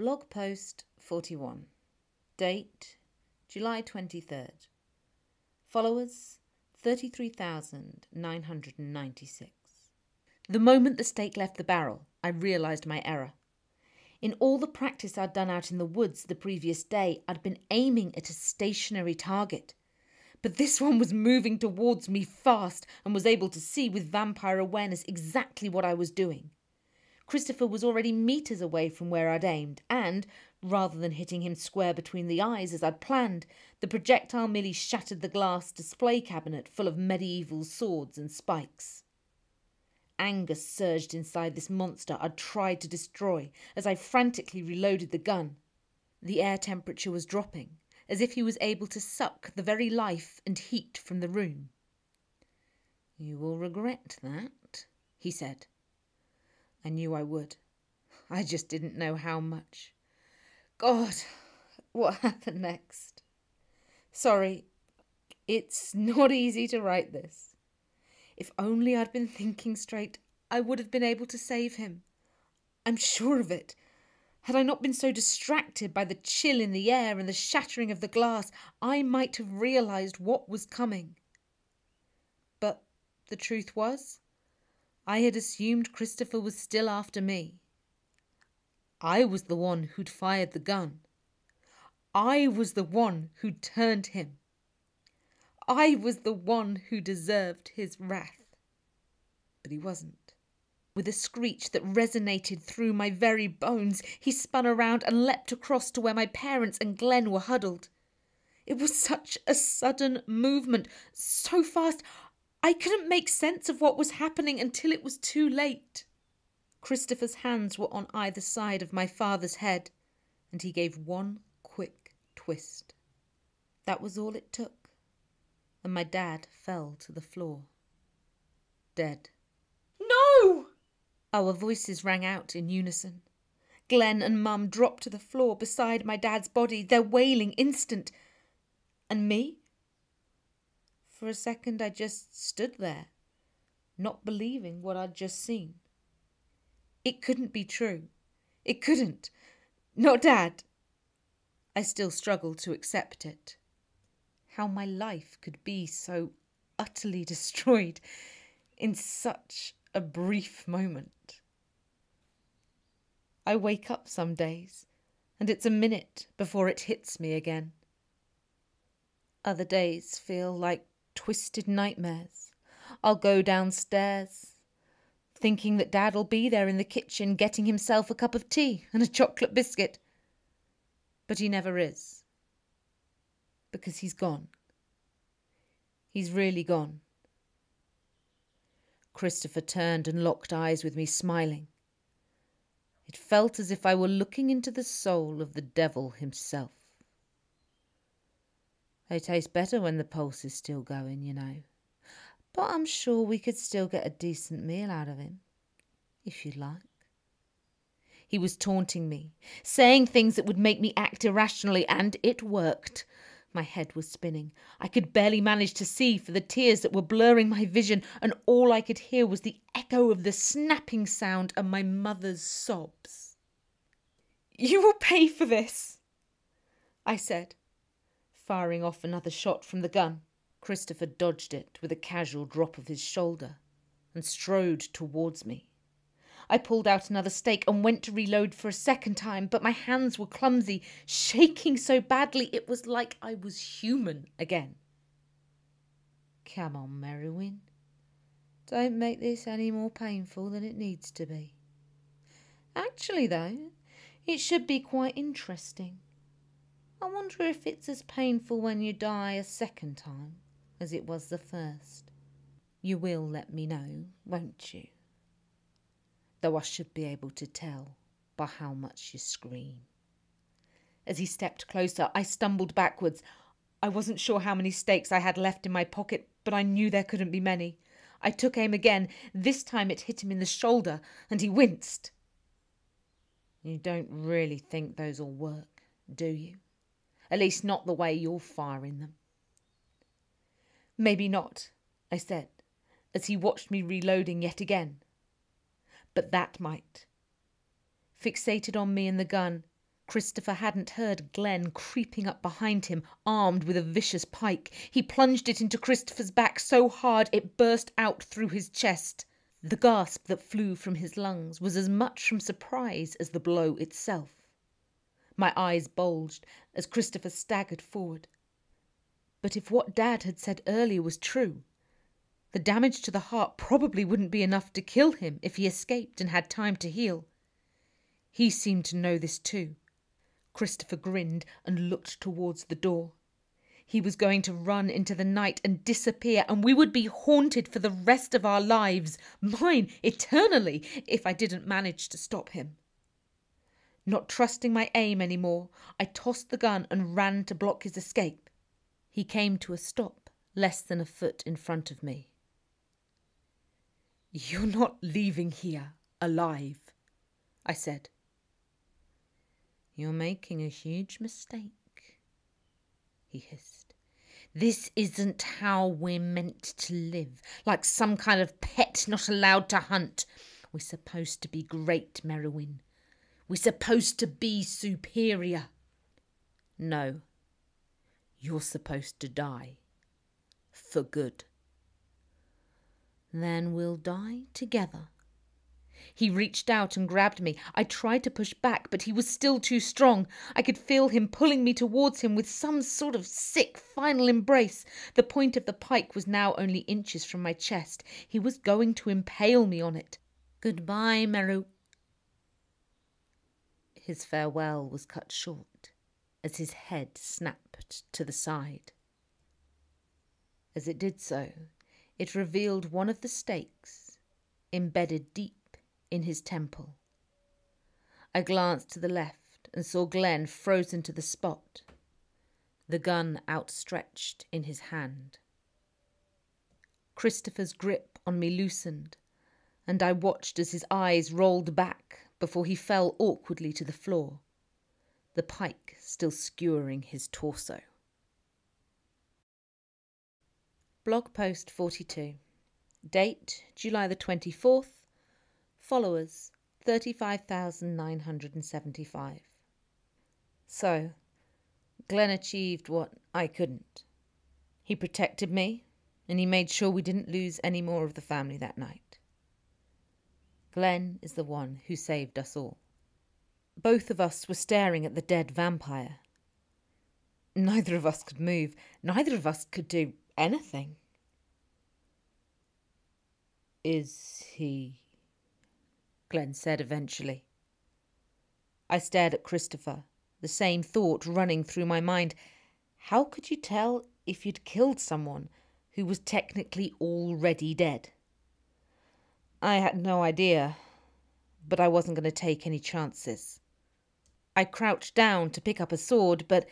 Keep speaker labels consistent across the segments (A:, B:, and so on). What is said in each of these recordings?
A: Blog post 41. Date July 23rd. Followers 33,996. The moment the stake left the barrel, I realised my error. In all the practice I'd done out in the woods the previous day, I'd been aiming at a stationary target. But this one was moving towards me fast and was able to see with vampire awareness exactly what I was doing. Christopher was already meters away from where I'd aimed, and, rather than hitting him square between the eyes as I'd planned, the projectile merely shattered the glass display cabinet full of medieval swords and spikes. Anger surged inside this monster I'd tried to destroy as I frantically reloaded the gun. The air temperature was dropping, as if he was able to suck the very life and heat from the room. You will regret that, he said. I knew I would. I just didn't know how much. God, what happened next? Sorry, it's not easy to write this. If only I'd been thinking straight, I would have been able to save him. I'm sure of it. Had I not been so distracted by the chill in the air and the shattering of the glass, I might have realised what was coming. But the truth was, I had assumed Christopher was still after me. I was the one who'd fired the gun. I was the one who'd turned him. I was the one who deserved his wrath. But he wasn't. With a screech that resonated through my very bones, he spun around and leapt across to where my parents and Glenn were huddled. It was such a sudden movement, so fast I couldn't make sense of what was happening until it was too late. Christopher's hands were on either side of my father's head, and he gave one quick twist. That was all it took, and my dad fell to the floor. Dead.
B: No!
A: Our voices rang out in unison. Glenn and Mum dropped to the floor beside my dad's body, their wailing instant. And me? For a second, I just stood there, not believing what I'd just seen. It couldn't be true. It couldn't. Not Dad. I still struggled to accept it. How my life could be so utterly destroyed in such a brief moment. I wake up some days, and it's a minute before it hits me again. Other days feel like twisted nightmares. I'll go downstairs, thinking that Dad'll be there in the kitchen getting himself a cup of tea and a chocolate biscuit. But he never is. Because he's gone. He's really gone. Christopher turned and locked eyes with me, smiling. It felt as if I were looking into the soul of the devil himself. They taste better when the pulse is still going, you know. But I'm sure we could still get a decent meal out of him, if you like. He was taunting me, saying things that would make me act irrationally, and it worked. My head was spinning. I could barely manage to see for the tears that were blurring my vision, and all I could hear was the echo of the snapping sound and my mother's sobs.
B: You will pay for this,
A: I said, firing off another shot from the gun. Christopher dodged it with a casual drop of his shoulder and strode towards me. I pulled out another stake and went to reload for a second time, but my hands were clumsy, shaking so badly it was like I was human again. Come on, Merowyn. Don't make this any more painful than it needs to be. Actually, though, it should be quite interesting. I wonder if it's as painful when you die a second time as it was the first. You will let me know, won't you? Though I should be able to tell by how much you scream. As he stepped closer, I stumbled backwards. I wasn't sure how many stakes I had left in my pocket, but I knew there couldn't be many. I took aim again. This time it hit him in the shoulder, and he winced. You don't really think those'll work, do you? At least not the way you're firing them. Maybe not, I said, as he watched me reloading yet again. But that might. Fixated on me and the gun, Christopher hadn't heard Glenn creeping up behind him, armed with a vicious pike. He plunged it into Christopher's back so hard it burst out through his chest. The gasp that flew from his lungs was as much from surprise as the blow itself. My eyes bulged as Christopher staggered forward. But if what Dad had said earlier was true, the damage to the heart probably wouldn't be enough to kill him if he escaped and had time to heal. He seemed to know this too. Christopher grinned and looked towards the door. He was going to run into the night and disappear, and we would be haunted for the rest of our lives, mine eternally, if I didn't manage to stop him. Not trusting my aim any more, I tossed the gun and ran to block his escape. He came to a stop less than a foot in front of me. You're not leaving here alive, I said. You're making a huge mistake, he hissed. This isn't how we're meant to live, like some kind of pet not allowed to hunt. We're supposed to be great, Merowyn. We're supposed to be superior. No, you're supposed to die. For good. Then we'll die together he reached out and grabbed me. I tried to push back, but he was still too strong. I could feel him pulling me towards him with some sort of sick final embrace. The point of the pike was now only inches from my chest. He was going to impale me on it. Goodbye, Meru. His farewell was cut short as his head snapped to the side. As it did so, it revealed one of the stakes embedded deep in his temple. I glanced to the left and saw Glenn frozen to the spot, the gun outstretched in his hand. Christopher's grip on me loosened, and I watched as his eyes rolled back before he fell awkwardly to the floor, the pike still skewering his torso. Blog post 42. Date July the 24th, Followers 35,975. So, Glenn achieved what I couldn't. He protected me, and he made sure we didn't lose any more of the family that night. Glenn is the one who saved us all. Both of us were staring at the dead vampire. Neither of us could move, neither of us could do anything. Is he Glenn said eventually. I stared at Christopher, the same thought running through my mind. How could you tell if you'd killed someone who was technically already dead? I had no idea, but I wasn't going to take any chances. I crouched down to pick up a sword, but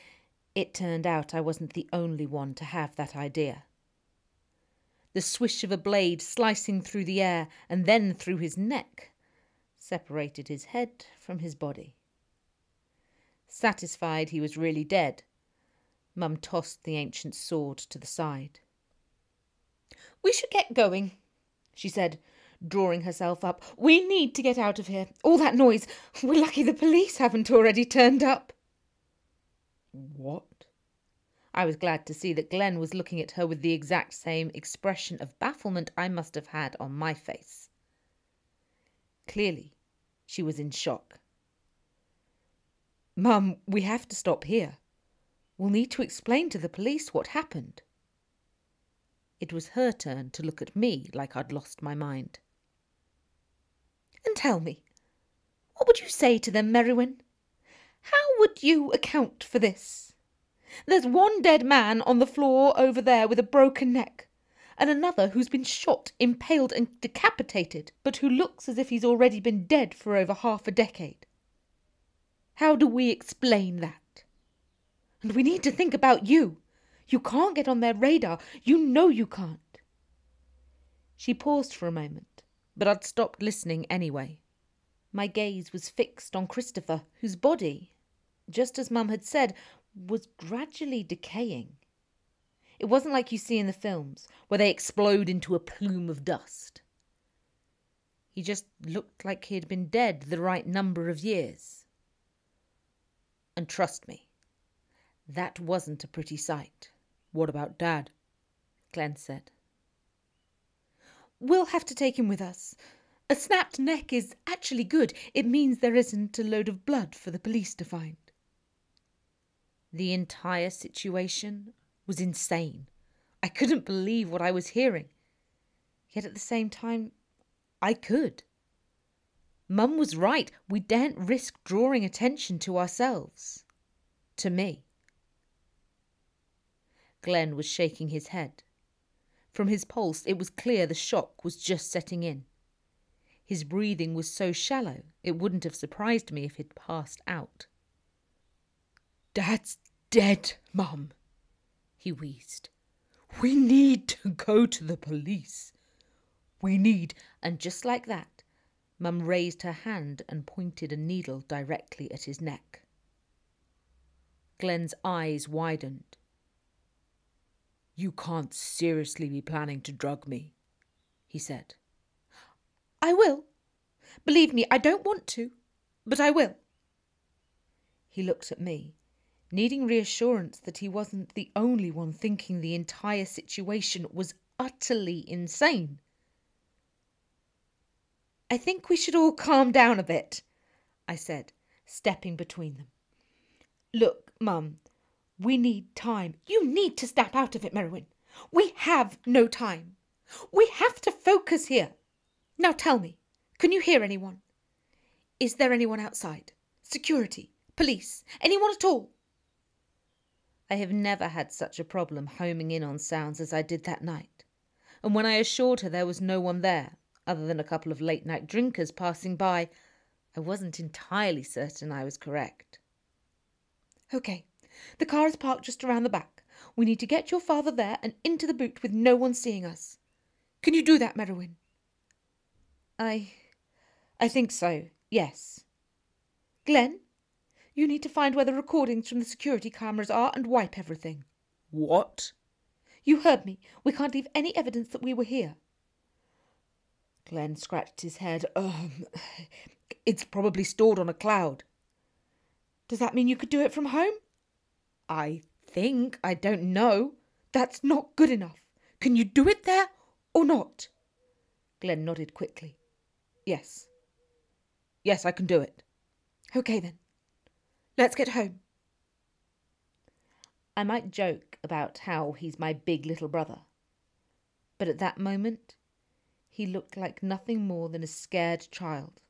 A: it turned out I wasn't the only one to have that idea. The swish of a blade slicing through the air and then through his neck separated his head from his body. Satisfied he was really dead, Mum tossed the ancient sword to the side. We should get going, she said, drawing herself up. We need to get out of here. All that noise. We're lucky the police haven't already turned up. What? I was glad to see that Glenn was looking at her with the exact same expression of bafflement I must have had on my face. Clearly, she was in shock. Mum, we have to stop here. We'll need to explain to the police what happened. It was her turn to look at me like I'd lost my mind. And tell me, what would you say to them, Merowyn? How would you account for this? There's one dead man on the floor over there with a broken neck and another who's been shot, impaled, and decapitated, but who looks as if he's already been dead for over half a decade. How do we explain that? And we need to think about you. You can't get on their radar. You know you can't. She paused for a moment, but I'd stopped listening anyway. My gaze was fixed on Christopher, whose body, just as Mum had said, was gradually decaying. It wasn't like you see in the films, where they explode into a plume of dust. He just looked like he had been dead the right number of years. And trust me, that wasn't a pretty sight. What about Dad? Glenn said.
B: We'll have to take him with us. A snapped neck is actually good. It means there isn't a load of blood for the police to find.
A: The entire situation was insane. I couldn't believe what I was hearing. Yet at the same time, I could. Mum was right. We daren't risk drawing attention to ourselves. To me. Glenn was shaking his head. From his pulse, it was clear the shock was just setting in. His breathing was so shallow, it wouldn't have surprised me if he'd passed out.
B: Dad's dead, Mum, he wheezed. We need to go to the police. We need.
A: And just like that, Mum raised her hand and pointed a needle directly at his neck. Glenn's eyes widened.
B: You can't seriously be planning to drug me, he said.
A: I will. Believe me, I don't want to, but I will. He looked at me, needing reassurance that he wasn't the only one thinking the entire situation was utterly insane. I think we should all calm down a bit, I said, stepping between them. Look, Mum, we need time. You need to snap out of it, Merowyn. We have no time. We have to focus here. Now tell me, can you hear anyone? Is there anyone outside? Security? Police? Anyone at all? I have never had such a problem homing in on sounds as I did that night, and when I assured her there was no one there, other than a couple of late night drinkers passing by, I wasn't entirely certain I was correct. OK, the car is parked just around the back. We need to get your father there and into the boot with no one seeing us. Can you do that, Merowyn? I. I think so, yes. Glenn, you need to find where the recordings from the security cameras are and wipe everything.
B: What?
A: You heard me. We can't leave any evidence that we were here. Glenn scratched his head. Um, it's probably stored on a cloud. Does that mean you could do it from home? I think. I don't know. That's not good enough. Can you do it there or not? Glenn nodded quickly. Yes. Yes, I can do it. OK then. Let's get home. I might joke about how he's my big little brother, but at that moment he looked like nothing more than a scared child.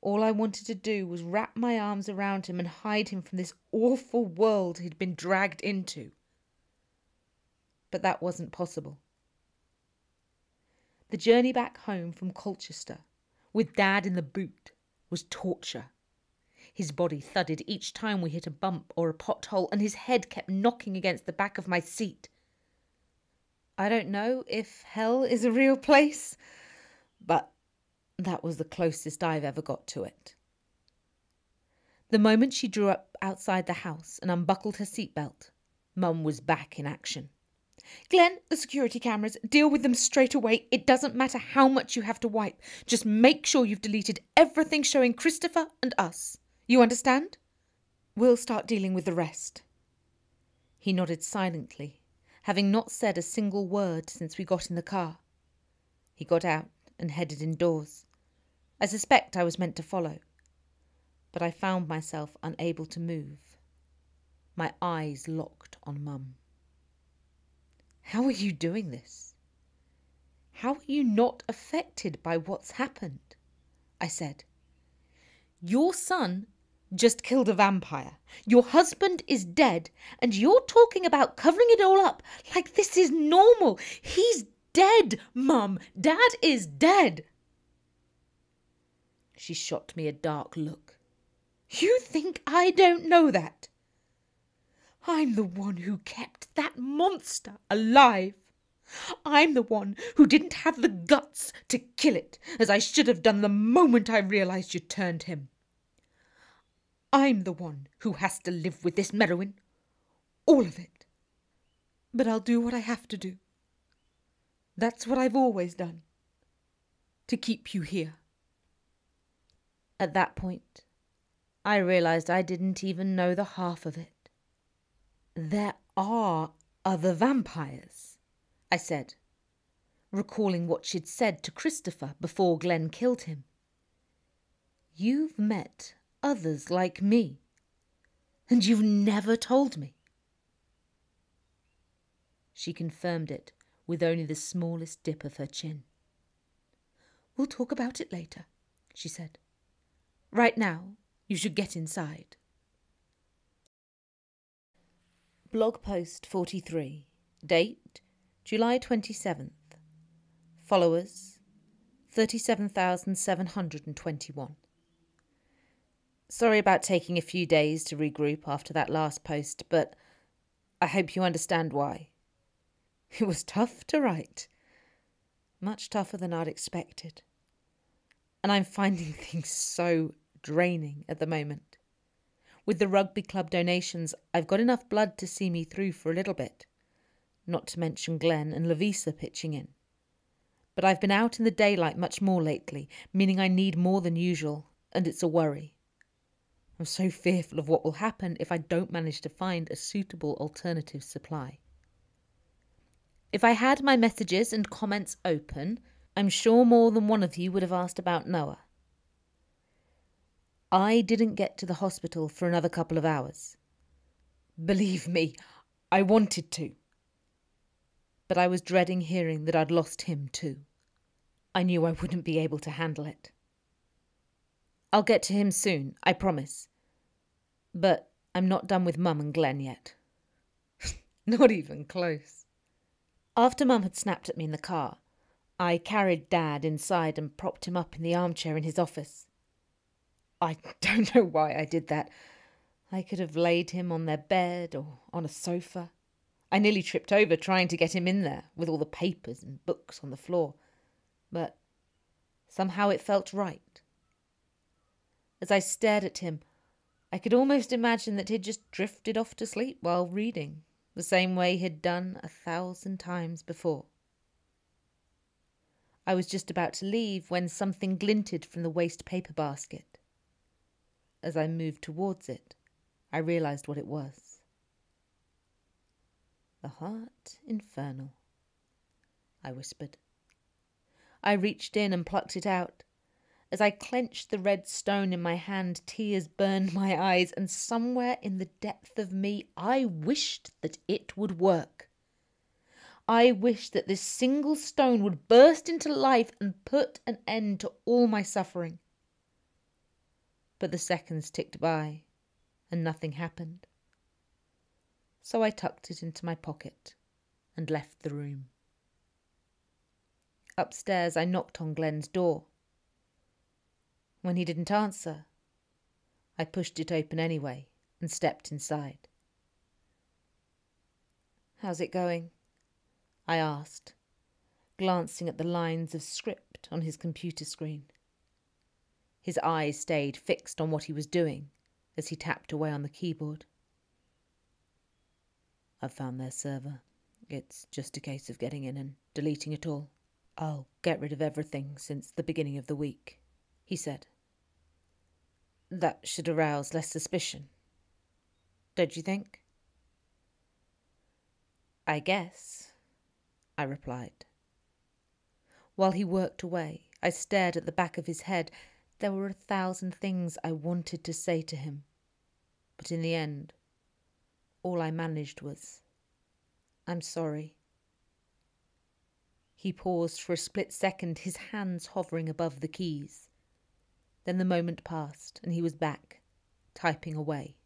A: All I wanted to do was wrap my arms around him and hide him from this awful world he'd been dragged into. But that wasn't possible. The journey back home from Colchester, with Dad in the boot, was torture. His body thudded each time we hit a bump or a pothole, and his head kept knocking against the back of my seat. I don't know if hell is a real place, but that was the closest I've ever got to it. The moment she drew up outside the house and unbuckled her seatbelt, Mum was back in action. Glenn, the security cameras, deal with them straight away. It doesn't matter how much you have to wipe. Just make sure you've deleted everything showing Christopher and us. You understand? We'll start dealing with the rest. He nodded silently, having not said a single word since we got in the car. He got out and headed indoors. I suspect I was meant to follow, but I found myself unable to move, my eyes locked on Mum. How are you doing this? How are you not affected by what's happened? I said. Your son just killed a vampire. Your husband is dead, and you're talking about covering it all up like this is normal. He's dead, Mum. Dad is dead. She shot me a dark look. You think I don't know that? I'm the one who kept that monster alive. I'm the one who didn't have the guts to kill it, as I should have done the moment I realised you turned him. I'm the one who has to live with this Merowyn. All of it. But I'll do what I have to do. That's what I've always done. To keep you here. At that point, I realized I didn't even know the half of it. There are other vampires, I said, recalling what she'd said to Christopher before Glenn killed him. You've met others like me, and you've never told me. She confirmed it with only the smallest dip of her chin. We'll talk about it later, she said. Right now, you should get inside. Blog post 43. Date July 27th. Followers 37,721. Sorry about taking a few days to regroup after that last post, but I hope you understand why. It was tough to write. Much tougher than I'd expected. And I'm finding things so draining at the moment. With the rugby club donations, I've got enough blood to see me through for a little bit. Not to mention Glenn and Lavisa pitching in. But I've been out in the daylight much more lately, meaning I need more than usual, and it's a worry. I'm so fearful of what will happen if I don't manage to find a suitable alternative supply. If I had my messages and comments open, I'm sure more than one of you would have asked about Noah. I didn't get to the hospital for another couple of hours. Believe me, I wanted to. But I was dreading hearing that I'd lost him too. I knew I wouldn't be able to handle it. I'll get to him soon, I promise. But I'm not done with Mum and Glenn yet. not even close. After Mum had snapped at me in the car, I carried Dad inside and propped him up in the armchair in his office. I don't know why I did that. I could have laid him on their bed or on a sofa. I nearly tripped over trying to get him in there with all the papers and books on the floor. But somehow it felt right. As I stared at him, I could almost imagine that he'd just drifted off to sleep while reading, the same way he'd done a thousand times before. I was just about to leave when something glinted from the waste paper basket. As I moved towards it, I realized what it was. The Heart Infernal, I whispered. I reached in and plucked it out. As I clenched the red stone in my hand, tears burned my eyes, and somewhere in the depth of me I wished that it would work. I wish that this single stone would burst into life and put an end to all my suffering. But the seconds ticked by, and nothing happened. So I tucked it into my pocket and left the room. Upstairs, I knocked on Glenn's door. When he didn't answer, I pushed it open anyway and stepped inside. How's it going? I asked, glancing at the lines of script on his computer screen. His eyes stayed fixed on what he was doing as he tapped away on the keyboard. I've found their server. It's just a case of getting in and deleting it all. I'll get rid of everything since the beginning of the week he said. That should arouse less suspicion. Don't you think? I guess, I replied. While he worked away, I stared at the back of his head. There were a thousand things I wanted to say to him, but in the end, all I managed was, I'm sorry. He paused for a split second, his hands hovering above the keys. Then the moment passed, and he was back, typing away.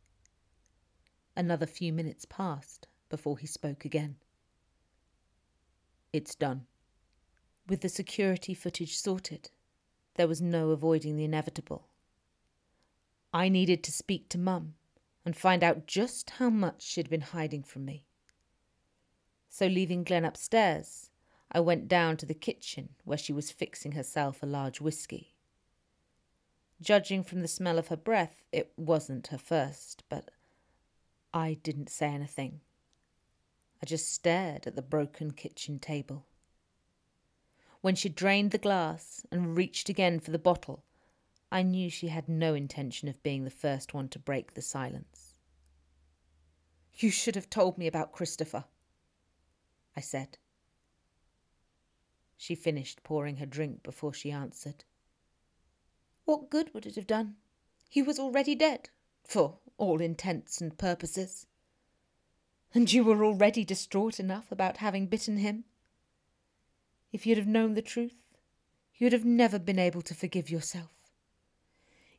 A: Another few minutes passed before he spoke again. It's done. With the security footage sorted, there was no avoiding the inevitable. I needed to speak to Mum and find out just how much she'd been hiding from me. So, leaving Glenn upstairs, I went down to the kitchen where she was fixing herself a large whisky. Judging from the smell of her breath, it wasn't her first, but I didn't say anything. I just stared at the broken kitchen table. When she drained the glass and reached again for the bottle, I knew she had no intention of being the first one to break the silence.
B: You should have told me about Christopher, I said.
A: She finished pouring her drink before she answered. What good would it have done? He was already dead, for all intents and purposes. And you were already distraught enough about having bitten him. If you'd have known the truth, you'd have never been able to forgive yourself.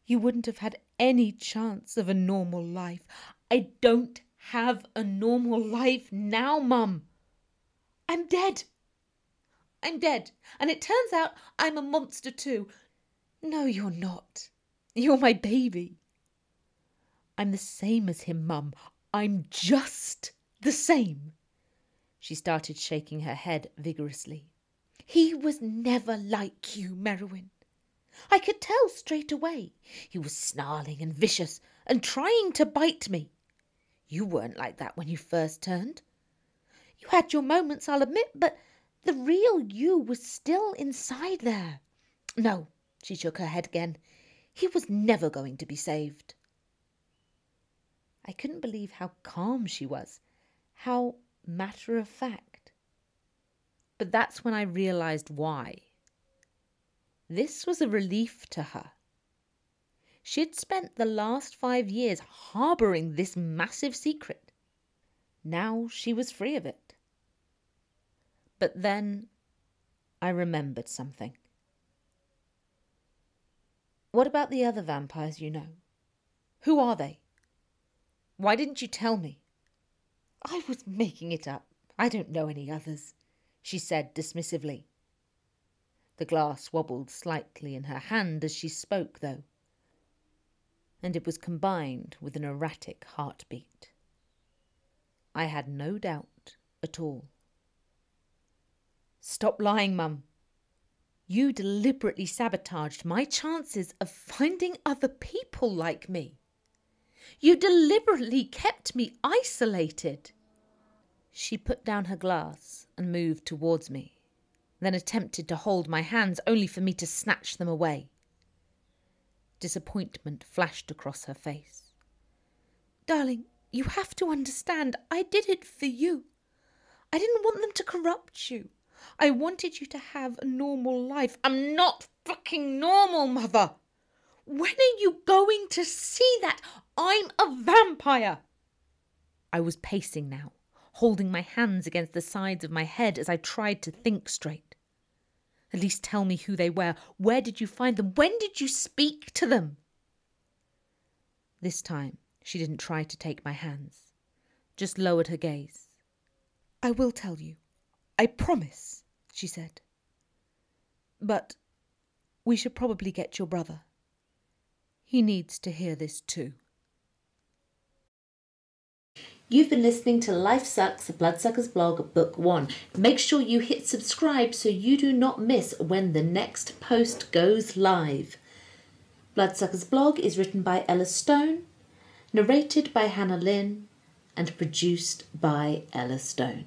A: You wouldn't have had any chance of a normal life. I don't have a normal life now, Mum. I'm dead. I'm dead, and it turns out I'm a monster too. No, you're not. You're my baby. I'm the same as him, Mum. I'm just the same. She started shaking her head vigorously. He was never like you, Merowyn. I could tell straight away. He was snarling and vicious and trying to bite me. You weren't like that when you first turned. You had your moments, I'll admit, but the real you was still inside there. No, she shook her head again. He was never going to be saved. I couldn't believe how calm she was, how matter of fact. But that's when I realized why. This was a relief to her. She had spent the last five years harboring this massive secret. Now she was free of it. But then I remembered something. What about the other vampires you know? Who are they? Why didn't you tell me? I was making it up. I don't know any others, she said dismissively. The glass wobbled slightly in her hand as she spoke, though, and it was combined with an erratic heartbeat. I had no doubt at all. Stop lying, Mum. You deliberately sabotaged my chances of finding other people like me. You deliberately kept me isolated. She put down her glass and moved towards me, then attempted to hold my hands only for me to snatch them away. Disappointment flashed across her face. Darling, you have to understand, I did it for you. I didn't want them to corrupt you. I wanted you to have a normal life. I'm not fucking normal, mother. When are you going to see that I'm a vampire? I was pacing now, holding my hands against the sides of my head as I tried to think straight. At least tell me who they were. Where did you find them? When did you speak to them? This time, she didn't try to take my hands, just lowered her gaze. I will tell you. I promise, she said. But we should probably get your brother. He needs to hear this too.
C: You've been listening to Life Sucks, Bloodsuckers blog, book one. Make sure you hit subscribe so you do not miss when the next post goes live. Bloodsuckers blog is written by Ella Stone, narrated by Hannah Lynn, and produced by Ella Stone.